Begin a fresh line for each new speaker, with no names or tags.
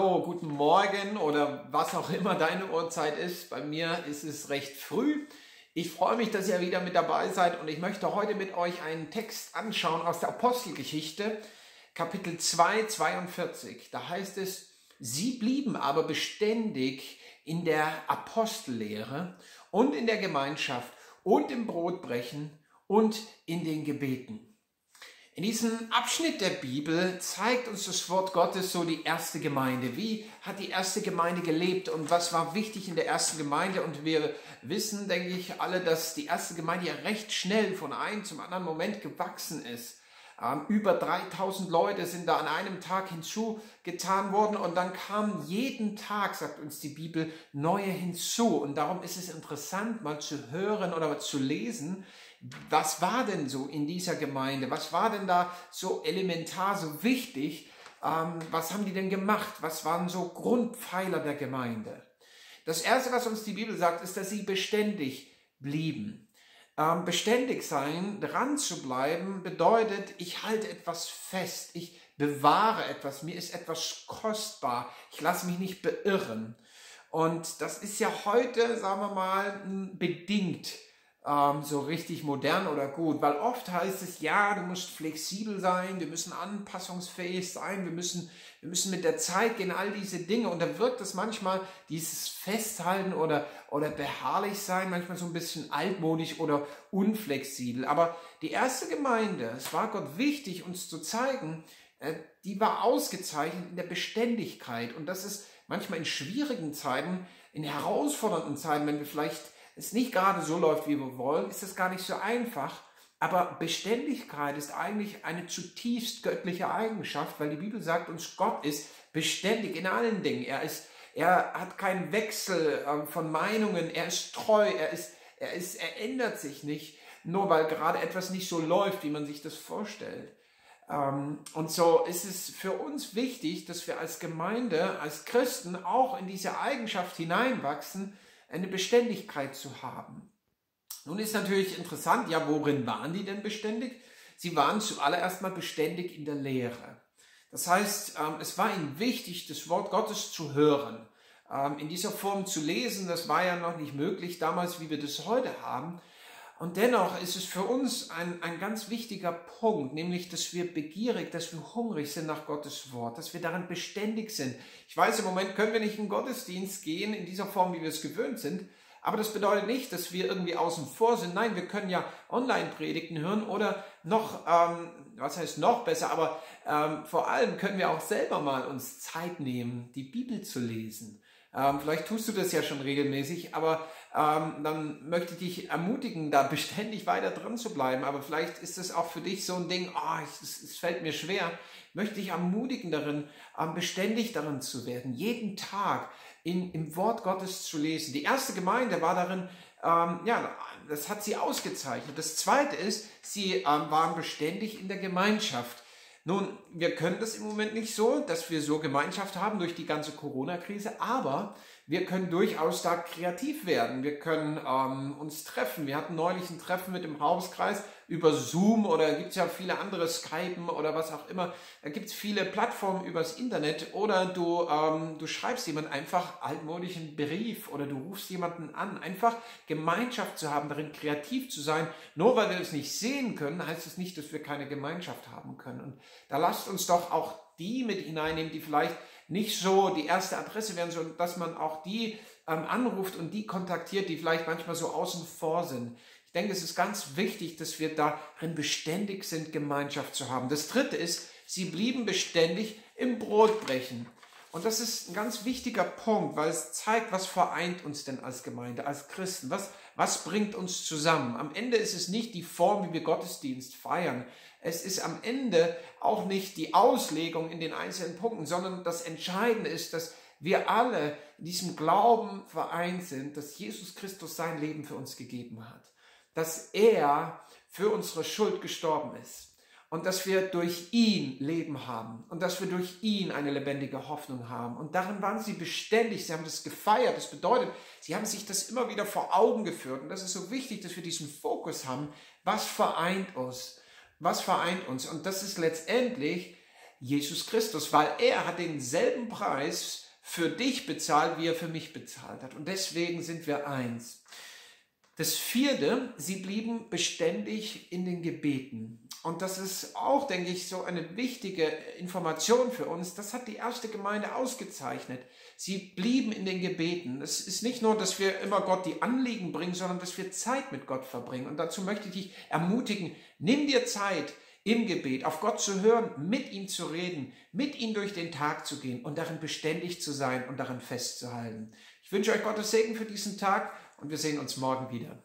Hallo, guten Morgen oder was auch immer deine Uhrzeit ist. Bei mir ist es recht früh. Ich freue mich, dass ihr wieder mit dabei seid und ich möchte heute mit euch einen Text anschauen aus der Apostelgeschichte, Kapitel 2, 42. Da heißt es, sie blieben aber beständig in der Apostellehre und in der Gemeinschaft und im Brotbrechen und in den Gebeten. In diesem Abschnitt der Bibel zeigt uns das Wort Gottes so die erste Gemeinde. Wie hat die erste Gemeinde gelebt und was war wichtig in der ersten Gemeinde? Und wir wissen, denke ich, alle, dass die erste Gemeinde ja recht schnell von einem zum anderen Moment gewachsen ist. Ähm, über 3000 Leute sind da an einem Tag hinzugetan worden und dann kamen jeden Tag, sagt uns die Bibel, neue hinzu. Und darum ist es interessant, mal zu hören oder zu lesen, was war denn so in dieser Gemeinde? Was war denn da so elementar, so wichtig? Ähm, was haben die denn gemacht? Was waren so Grundpfeiler der Gemeinde? Das Erste, was uns die Bibel sagt, ist, dass sie beständig blieben. Ähm, beständig sein, dran zu bleiben, bedeutet, ich halte etwas fest, ich bewahre etwas, mir ist etwas kostbar, ich lasse mich nicht beirren. Und das ist ja heute, sagen wir mal, bedingt ähm, so richtig modern oder gut, weil oft heißt es, ja, du musst flexibel sein, wir müssen anpassungsfähig sein, wir müssen, wir müssen mit der Zeit gehen, all diese Dinge. Und da wirkt es manchmal, dieses Festhalten oder, oder beharrlich sein, manchmal so ein bisschen altmodisch oder unflexibel. Aber die erste Gemeinde, es war Gott wichtig, uns zu zeigen, äh, die war ausgezeichnet in der Beständigkeit. Und das ist manchmal in schwierigen Zeiten, in herausfordernden Zeiten, wenn wir vielleicht es nicht gerade so läuft, wie wir wollen, ist es gar nicht so einfach. Aber Beständigkeit ist eigentlich eine zutiefst göttliche Eigenschaft, weil die Bibel sagt uns, Gott ist beständig in allen Dingen. Er ist, er hat keinen Wechsel ähm, von Meinungen. Er ist treu. Er ist, er ist, er ändert sich nicht, nur weil gerade etwas nicht so läuft, wie man sich das vorstellt. Ähm, und so ist es für uns wichtig, dass wir als Gemeinde, als Christen auch in diese Eigenschaft hineinwachsen, eine Beständigkeit zu haben. Nun ist natürlich interessant, ja, worin waren die denn beständig? Sie waren zuallererst mal beständig in der Lehre. Das heißt, ähm, es war ihnen wichtig, das Wort Gottes zu hören. Ähm, in dieser Form zu lesen, das war ja noch nicht möglich damals, wie wir das heute haben. Und dennoch ist es für uns ein, ein ganz wichtiger Punkt, nämlich, dass wir begierig, dass wir hungrig sind nach Gottes Wort, dass wir daran beständig sind. Ich weiß, im Moment können wir nicht in den Gottesdienst gehen in dieser Form, wie wir es gewöhnt sind. Aber das bedeutet nicht, dass wir irgendwie außen vor sind. Nein, wir können ja Online-Predigten hören oder noch, ähm, was heißt noch besser, aber ähm, vor allem können wir auch selber mal uns Zeit nehmen, die Bibel zu lesen. Ähm, vielleicht tust du das ja schon regelmäßig, aber ähm, dann möchte ich dich ermutigen, da beständig weiter dran zu bleiben. Aber vielleicht ist es auch für dich so ein Ding, oh, es, es fällt mir schwer. Ich möchte dich ermutigen darin, ähm, beständig darin zu werden, jeden Tag in, im Wort Gottes zu lesen. Die erste Gemeinde war darin, ähm, ja, das hat sie ausgezeichnet. Das zweite ist, sie ähm, waren beständig in der Gemeinschaft. Nun, wir können das im Moment nicht so, dass wir so Gemeinschaft haben durch die ganze Corona-Krise, aber wir können durchaus da kreativ werden. Wir können ähm, uns treffen. Wir hatten neulich ein Treffen mit dem Hauskreis über Zoom oder gibt es ja viele andere Skypen oder was auch immer. Da gibt es viele Plattformen übers Internet oder du, ähm, du schreibst jemand einfach altmodischen Brief oder du rufst jemanden an. Einfach Gemeinschaft zu haben, darin kreativ zu sein. Nur weil wir es nicht sehen können, heißt es nicht, dass wir keine Gemeinschaft haben können. Und da lasst uns doch auch die mit hineinnehmen, die vielleicht nicht so die erste Adresse werden, sondern dass man auch die ähm, anruft und die kontaktiert, die vielleicht manchmal so außen vor sind. Ich denke, es ist ganz wichtig, dass wir darin beständig sind, Gemeinschaft zu haben. Das dritte ist, sie blieben beständig im Brotbrechen. Und das ist ein ganz wichtiger Punkt, weil es zeigt, was vereint uns denn als Gemeinde, als Christen? Was, was bringt uns zusammen? Am Ende ist es nicht die Form, wie wir Gottesdienst feiern. Es ist am Ende auch nicht die Auslegung in den einzelnen Punkten, sondern das Entscheidende ist, dass wir alle in diesem Glauben vereint sind, dass Jesus Christus sein Leben für uns gegeben hat. Dass er für unsere Schuld gestorben ist und dass wir durch ihn Leben haben und dass wir durch ihn eine lebendige Hoffnung haben. Und darin waren sie beständig, sie haben das gefeiert. Das bedeutet, sie haben sich das immer wieder vor Augen geführt. Und das ist so wichtig, dass wir diesen Fokus haben. Was vereint uns? Was vereint uns? Und das ist letztendlich Jesus Christus, weil er hat denselben Preis für dich bezahlt, wie er für mich bezahlt hat. Und deswegen sind wir eins. Das vierte, sie blieben beständig in den Gebeten. Und das ist auch, denke ich, so eine wichtige Information für uns. Das hat die erste Gemeinde ausgezeichnet. Sie blieben in den Gebeten. Es ist nicht nur, dass wir immer Gott die Anliegen bringen, sondern dass wir Zeit mit Gott verbringen. Und dazu möchte ich dich ermutigen, nimm dir Zeit im Gebet, auf Gott zu hören, mit ihm zu reden, mit ihm durch den Tag zu gehen und darin beständig zu sein und darin festzuhalten. Ich wünsche euch Gottes Segen für diesen Tag und wir sehen uns morgen wieder.